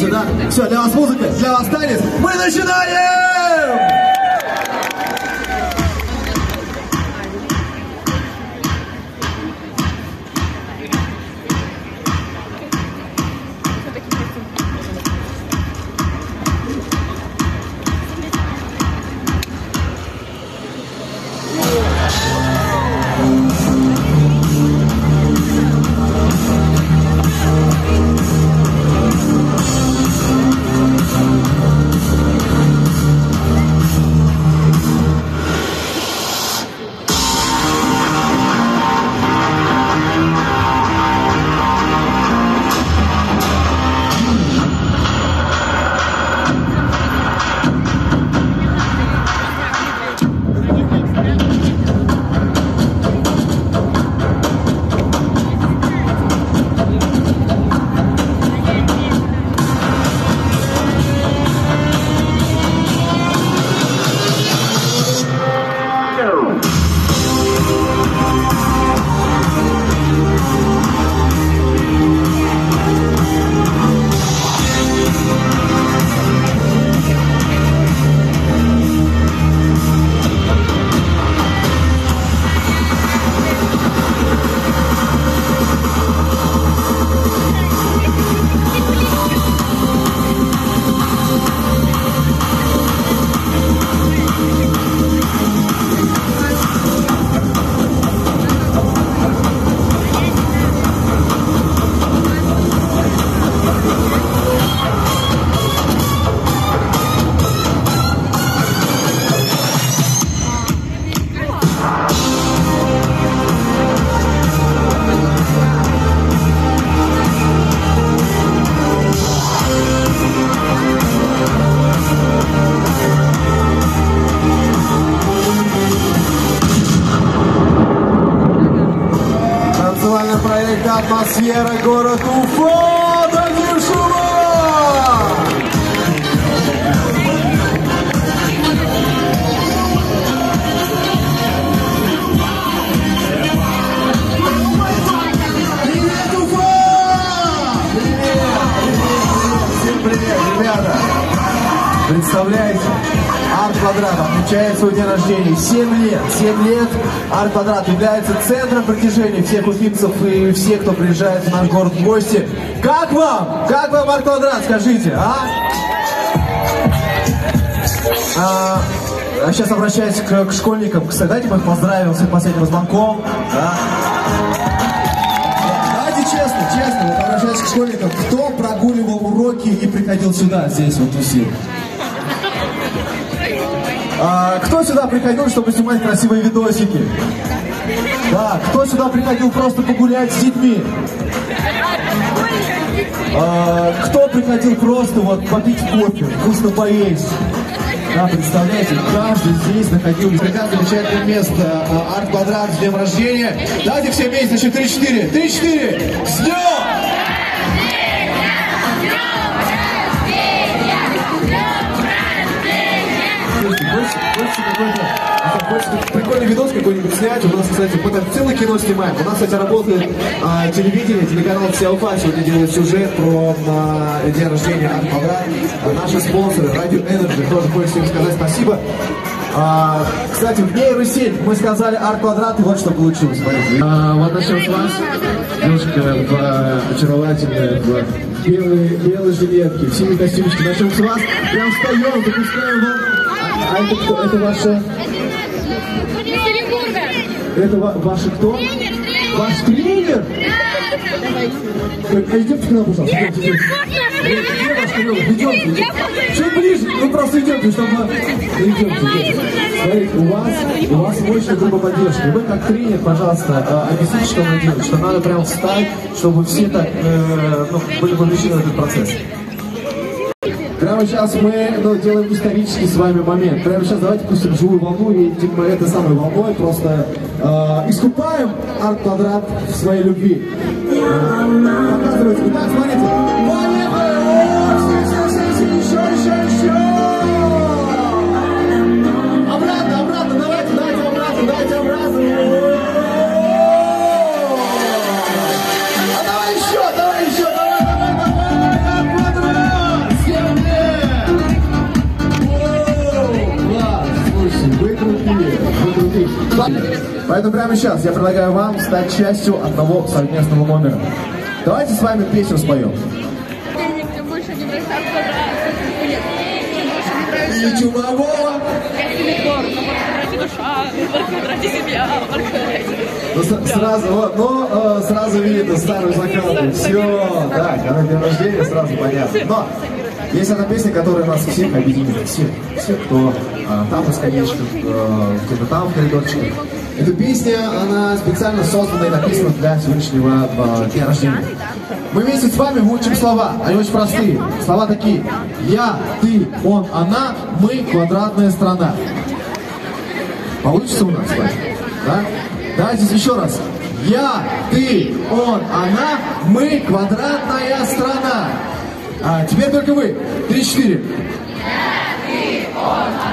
сюда. Все, для вас музыка, для вас танец. Мы начинаем! «Атмосфера. Город Уфа». Дайте шума! Привет, Уфа! Привет! Всем привет, ребята! Представляете? Квадрат отмечает свой день рождения. 7 лет. 7 лет Арт Квадрат является центром притяжения всех уфимцев и всех, кто приезжает в наш город в гости. Как вам? Как вам Арт Квадрат, скажите, а? А, а сейчас обращаюсь к, к школьникам. Кстати, давайте мы их поздравим с их последним звонком. да? Давайте честно, честно, вот обращаюсь к школьникам. Кто прогуливал уроки и приходил сюда, здесь вот тусил? А, кто сюда приходил, чтобы снимать красивые видосики? Да, кто сюда приходил просто погулять с детьми? А, кто приходил просто вот попить кофе, вкусно поесть? Да, представляете, каждый здесь находил прекрасное замечательное место. А, Арт-квадрат с днем рождения. Давайте все вместе, значит, 3-4. 3-4. С днем! Какой-то прикольный видос какой-нибудь снять. У нас, кстати, там целое кино снимаем. У нас, кстати, работает а, телевидение, телеканал Селфа сегодня делает сюжет про а, день рождения Квадрат. А, наши спонсоры, Радио Energy, тоже хочется им сказать спасибо. А, кстати, в нейросеть мы сказали Арт Квадрат, и вот что получилось. Смотрите. А, вот насчет вас, девушка в, а, очаровательная, в белой, белой жилетке, в синей костюмчике. С вас, прям встаем, запускаем вам. А, а это кто? Это ваша, это ва- ваша кто? Ваш тренер? Так, Идемте к нам, пожалуйста. Идемте, идемте. Тренер? Идемте. Чуть ближе, вы просто идемте, чтобы... Идемте, идемте. У вас, у вас мощная группа поддержки. Вы как тренер, пожалуйста, э, объясните, что надо делать, что надо прям встать, чтобы все так э, ну, были вовлечены в этот процесс. Прямо сейчас мы ну, делаем исторический с вами момент. Прямо сейчас давайте пустим живую волну и типа этой самой волной просто э, искупаем арт-квадрат в своей любви. Э, показывайте. Итак, смотрите. Сейчас я предлагаю вам стать частью одного совместного номера. Давайте с вами песню споем. И чумового! Ну, сразу, вот, ну, э, сразу видно старую закалку. Все, так, она день рождения, сразу понятно. Но есть одна песня, которая нас всех объединит. Всех, всех, кто э, там по скамеечкам, э, кто-то там в коридорчике. Эта песня, она специально создана и написана для сегодняшнего э, дня рождения. Мы вместе с вами выучим слова. Они очень простые. Слова такие. Я, ты, он, она, мы, квадратная страна. Получится у нас? Да? Давайте еще раз. Я, ты, он, она, мы, квадратная страна. А теперь только вы. Три-четыре. Я,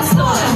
Pastor.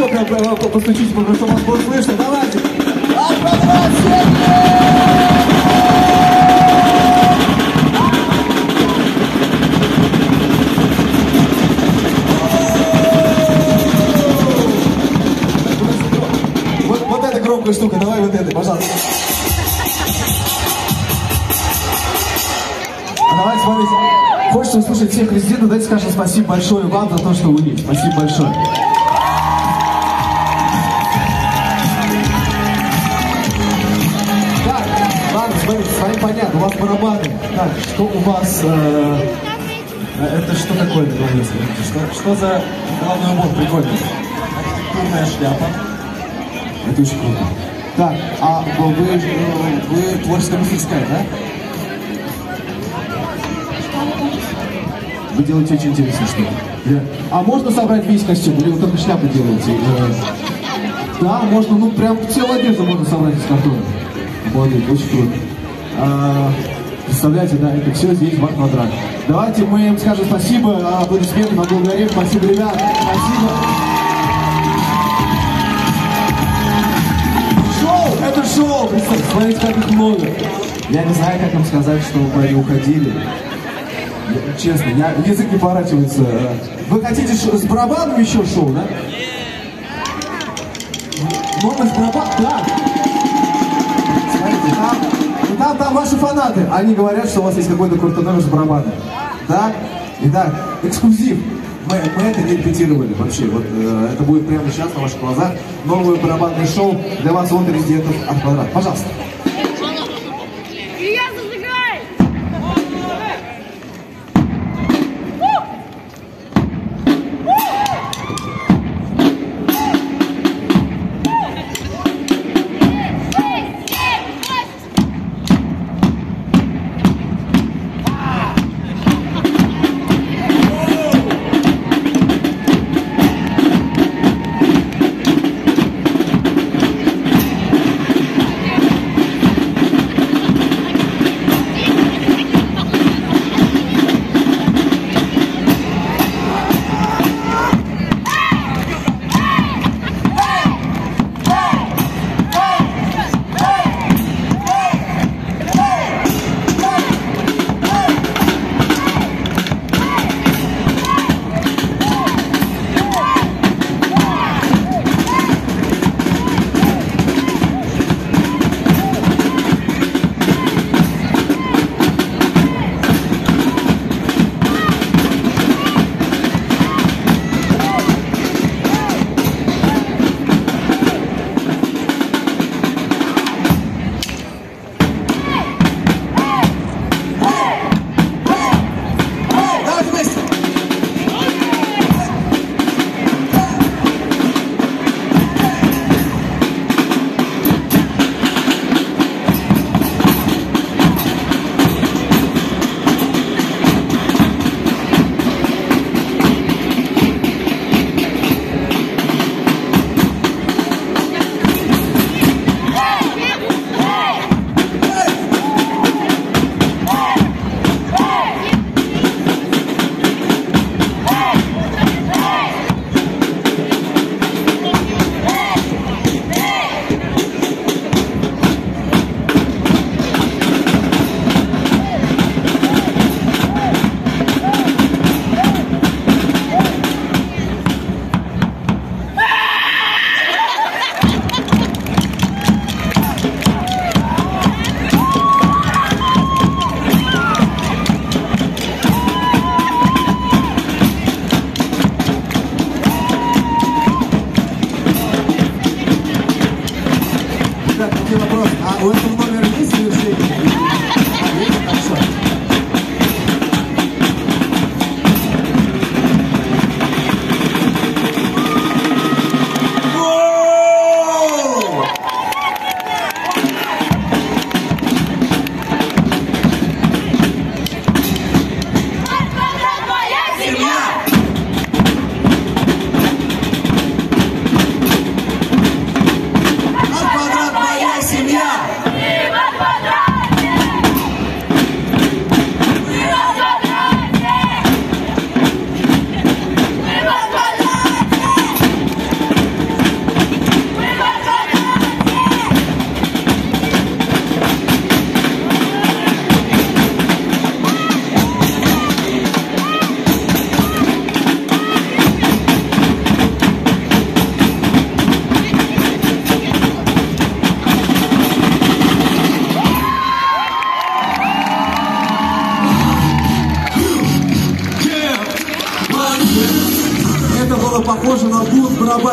Еще прям, постучите, потому что вас будет слышно. Давайте. Вот, вот эта громкая штука, давай вот это, пожалуйста. А давайте, смотрите, хочется услышать всех резидентов, давайте скажем спасибо большое вам за то, что вы есть. Спасибо большое. Барабаны. Так, что у вас... э, э, это что такое, что, что за головной убор прикольный? Архитектурная шляпа. Это очень круто. Так, а вы, вы, творческая мастерская, да? Вы делаете очень интересную штуку. Да. А можно собрать весь костюм, или вы только шляпы делаете? Э, Да, можно, ну прям целую одежду можно собрать из картона. Молодец, очень круто. А, представляете, да, это все здесь в квадрат. Давайте мы им скажем спасибо, а, аплодисменты, поблагодарим. Спасибо, ребят. Спасибо. Шоу! Это шоу! Представьте, смотрите, как их много. Я не знаю, как им сказать, чтобы они уходили. Честно, я, язык не поворачивается. Вы хотите ш- с барабаном еще шоу, да? Номер с барабаном? Да. Смотрите, там, там, там ваши фанаты. Они говорят, что у вас есть какой-то крутой номер с барабаном. Так? Итак, эксклюзив. Мы, мы это не репетировали вообще. Вот э, это будет прямо сейчас на ваших глазах. Новое барабанное шоу для вас от резидентов от квадрат. Пожалуйста.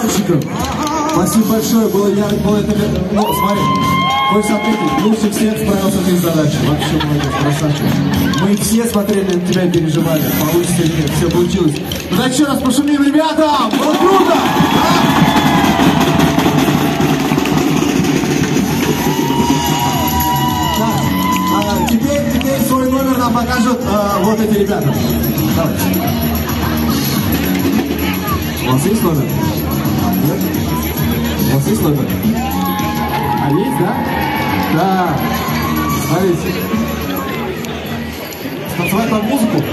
Барабанщиков. Спасибо большое, было я, было это, ну, смотри, хочешь отметить, лучше всех справился ты с задачей. Вообще молодец, красавчик. Мы все смотрели на тебя и переживали, получится или нет, все получилось. Ну, давайте еще раз пошумим, ребята! Было круто! Теперь, теперь свой номер нам покажут а, вот эти ребята. Давайте. У вас есть номер? У вас есть номер? А есть, да? Да. Смотрите. Танцевать под музыку?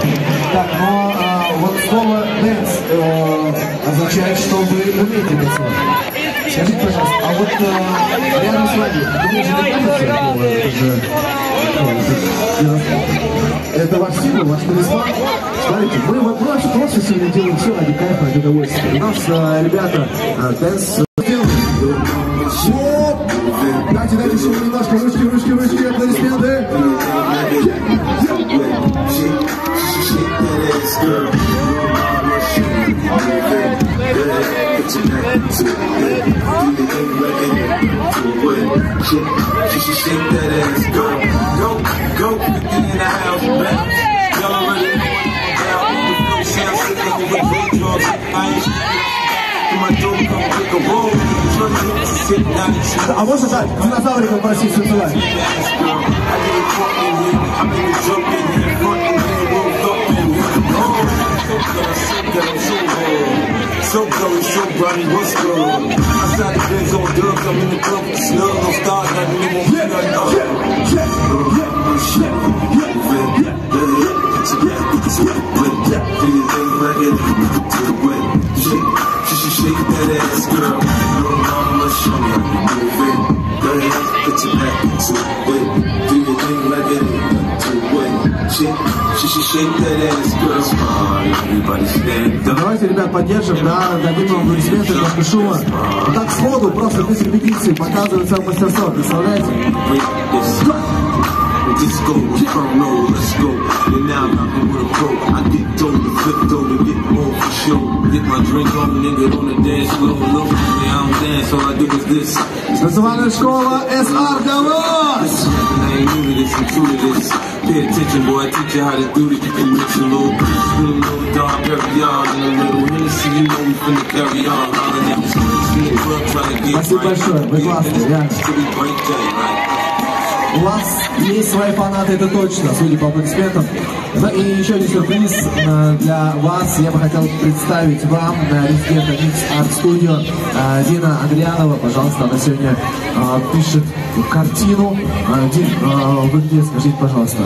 Так, но а, вот слово dance э, означает, что вы умеете танцевать. Скажите, пожалуйста, а вот э, рядом с вами, вы же не кажется, ну, это же, ну, это, это ваш символ, ваш талисман. Смотрите, мы, вот, вообще просто сегодня делаем все ради кайфа, ради удовольствия. У нас э, ребята э, dance! Дайте, дайте еще немножко ручки, ручки, ручки, to my door, come pick a roll. Trust me, it's a sit down and chill. А можно так, динозавриков попросить танцевать? I get it fucked in here. I'm in the jump in here. Front in Oh, nothing. Shake that ass, girl, smile. Everybody stand up. Давайте, ребят, поддержим, да, дадим вам аплодисменты, немножко шума. Вот так сходу, просто без репетиции, показывают свое мастерство, представляете? Let's go. Let's go, Inferno, let's go. And now I'm rocking with a pro. I get dope to flip dope and get more for show. Get my drink on, nigga, on the dance floor. Look, man, I don't dance, all I do is this. Танцевальная школа СР Давос! This I ain't new to this, I'm true to this. Pay attention, boy, I teach you how to do this. You can mix a little grease, with a little dark period, and a little Hennessy, you know we finna carry on. Hollering at the streets, in the club, trying to get Спасибо right. большое, вы классные, реально. Till we break day, right? У вас есть свои фанаты, это точно, судя по аплодисментам. Ну и еще один сюрприз э, для вас. Я бы хотел представить вам резидента Mix Art Studio э, Дина Андрианова. Пожалуйста, она сегодня э, пишет картину. Дин, вы где, скажите, пожалуйста?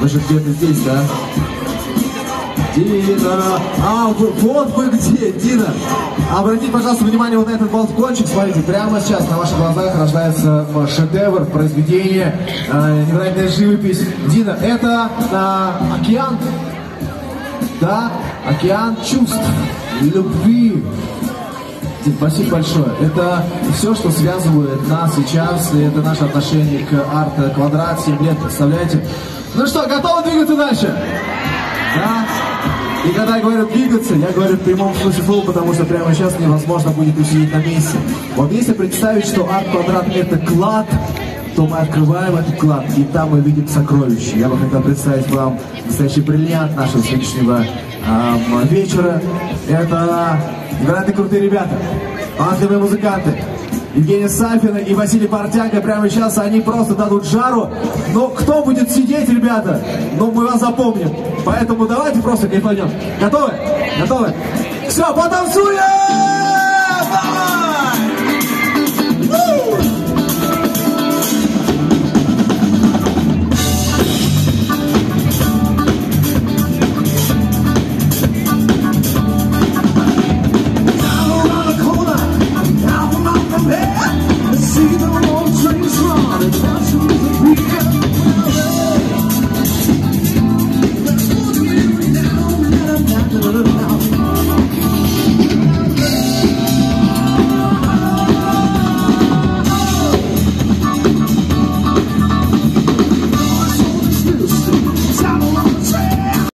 Вы же где-то здесь, да? Дина! А, вот вы где, Дина! Обратите, пожалуйста, внимание вот на этот балкончик. Смотрите, прямо сейчас на ваших глазах рождается э, шедевр, произведение, э, невероятная живопись. Дина, это э, океан, да, океан чувств, любви. Спасибо большое. Это все, что связывает нас сейчас, и это наше отношение к арт-квадрат 7 лет, представляете? Ну что, готовы двигаться дальше? Да? И когда я говорю двигаться, я говорю в прямом смысле слова, потому что прямо сейчас невозможно будет усидеть на месте. Вот если представить, что арт-квадрат это клад, то мы открываем этот клад, и там мы видим сокровища. Я бы хотел представить вам настоящий бриллиант нашего сегодняшнего эм, вечера. Это невероятно крутые ребята, талантливые музыканты. Евгения Сафина и Василий Портянко прямо сейчас, они просто дадут жару. Но кто будет сидеть, ребята? Ну, мы вас запомним. Поэтому давайте просто кайфанем. Готовы? Готовы? Все, потанцуем!